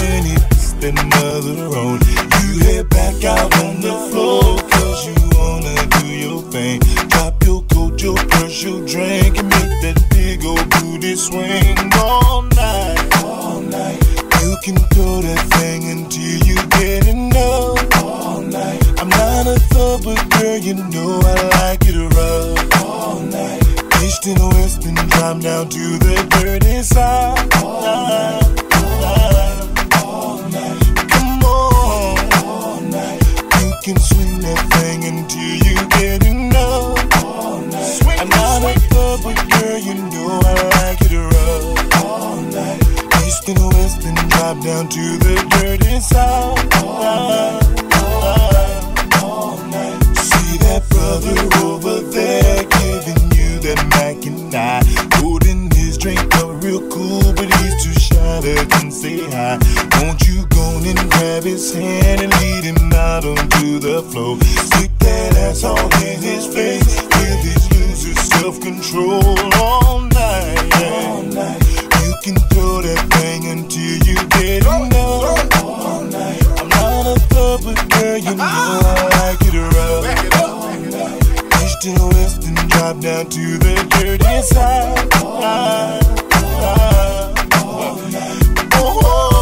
when he another on. You head back out on the floor, down to the dirty side. All night. All night. See that brother over there giving you that Mac and I. Holding his drink up real cool, but he's too shy to come say hi. Won't you go and grab his hand and lead him out onto the floor? Stick that ass all in his face with his loser self-control all night. All night. You can throw that And west and drop down to the dirty side. Oh, oh, oh.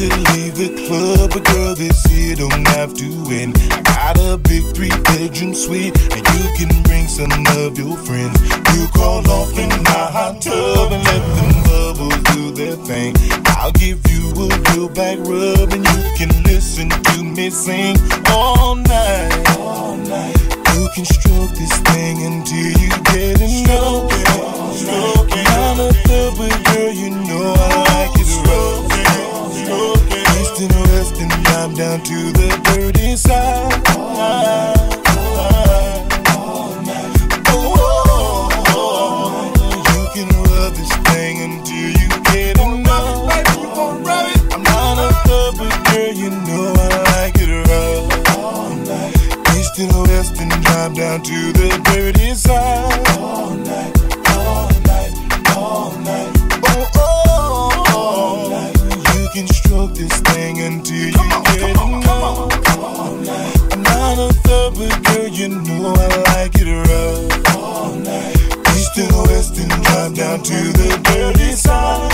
To leave the club, but girl, this here don't have to end. I got a big three bedroom suite, and you can bring some of your friends. You crawl off in my hot tub and let them bubbles do their thing. I'll give you a real back rub, and you can listen to me sing all night. All night. You can stroke this thing until you get enough. Stroke it. I'm down to the dirty side. Oh. You can this thing until you get enough. I'm not a girl, you know I like it rough. East and west and down to the come on. I'm not a thug, but girl, you know I like it rough. All night. East west and drive down to the dirty side.